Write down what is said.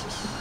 Jesus.